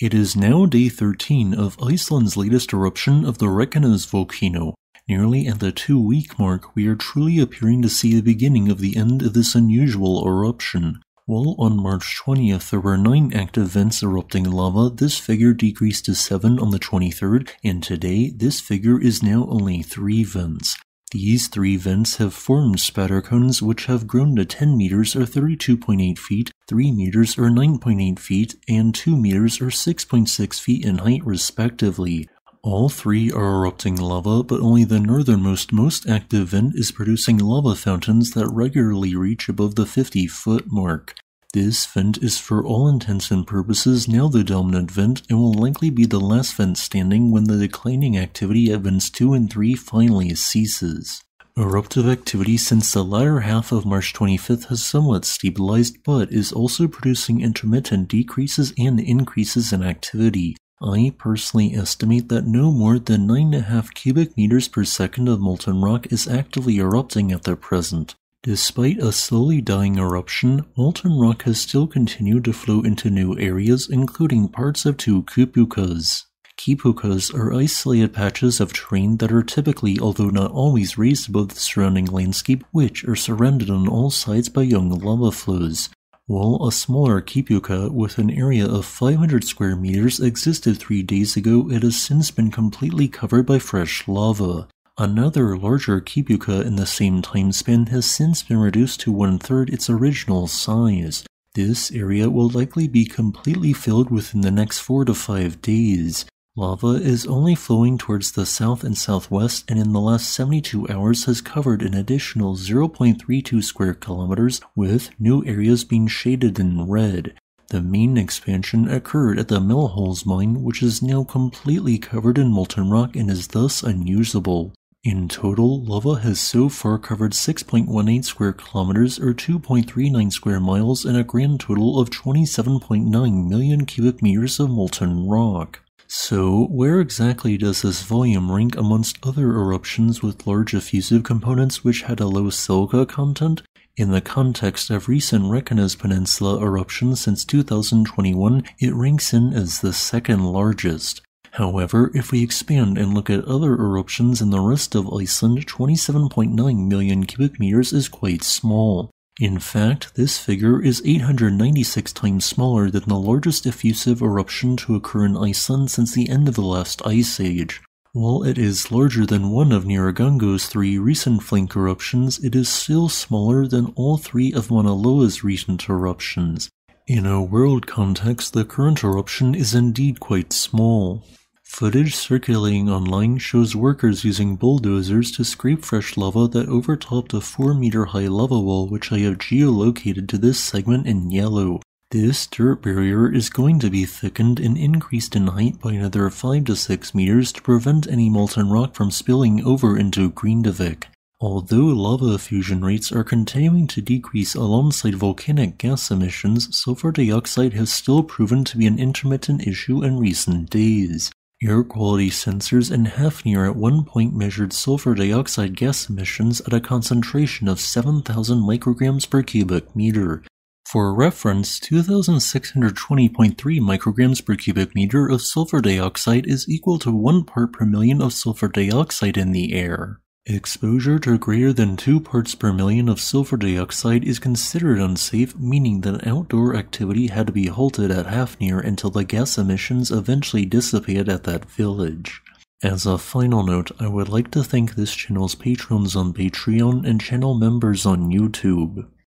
It is now day 13 of Iceland's latest eruption of the Reykjanes volcano. Nearly at the two week mark, we are truly appearing to see the beginning of the end of this unusual eruption. While on March 20th there were 9 active vents erupting lava, this figure decreased to 7 on the 23rd, and today this figure is now only 3 vents. These three vents have formed spatter cones which have grown to 10 meters or 32.8 feet, 3 meters or 9.8 feet, and 2 meters or 6.6 feet in height respectively. All three are erupting lava, but only the northernmost most active vent is producing lava fountains that regularly reach above the 50 foot mark. This vent is for all intents and purposes now the dominant vent and will likely be the last vent standing when the declining activity at vents 2 and 3 finally ceases. Eruptive activity since the latter half of March 25th has somewhat stabilized but is also producing intermittent decreases and increases in activity. I personally estimate that no more than 9.5 cubic meters per second of molten rock is actively erupting at the present. Despite a slowly dying eruption, molten rock has still continued to flow into new areas including parts of two kipukas. Kipukas are isolated patches of terrain that are typically, although not always, raised above the surrounding landscape, which are surrounded on all sides by young lava flows. While a smaller kipuka with an area of 500 square meters existed three days ago, it has since been completely covered by fresh lava. Another larger kipuka in the same time span has since been reduced to one-third its original size. This area will likely be completely filled within the next 4 to 5 days. Lava is only flowing towards the south and southwest and in the last 72 hours has covered an additional 0.32 square kilometers with new areas being shaded in red. The main expansion occurred at the Melhols mine which is now completely covered in molten rock and is thus unusable. In total, lava has so far covered 6.18 square kilometers or 2.39 square miles and a grand total of 27.9 million cubic meters of molten rock. So, where exactly does this volume rank amongst other eruptions with large effusive components which had a low silica content? In the context of recent Reykjanes Peninsula eruptions since 2021, it ranks in as the second largest. However, if we expand and look at other eruptions in the rest of Iceland, 27.9 million cubic meters is quite small. In fact, this figure is 896 times smaller than the largest effusive eruption to occur in Iceland since the end of the last ice age. While it is larger than one of Nyiragongo's three recent flank eruptions, it is still smaller than all three of Mauna Loa's recent eruptions. In a world context, the current eruption is indeed quite small. Footage circulating online shows workers using bulldozers to scrape fresh lava that overtopped a 4 meter high lava wall which I have geolocated to this segment in yellow. This dirt barrier is going to be thickened and increased in height by another 5 to 6 meters to prevent any molten rock from spilling over into Grindavik. Although lava effusion rates are continuing to decrease alongside volcanic gas emissions, sulfur dioxide has still proven to be an intermittent issue in recent days. Air quality sensors in Hafnir at one point measured sulfur dioxide gas emissions at a concentration of 7,000 micrograms per cubic meter. For reference, 2,620.3 micrograms per cubic meter of sulfur dioxide is equal to 1 part per million of sulfur dioxide in the air. Exposure to greater than 2 parts per million of sulfur dioxide is considered unsafe, meaning that outdoor activity had to be halted at Hafnir until the gas emissions eventually dissipated at that village. As a final note, I would like to thank this channel's patrons on Patreon and channel members on YouTube.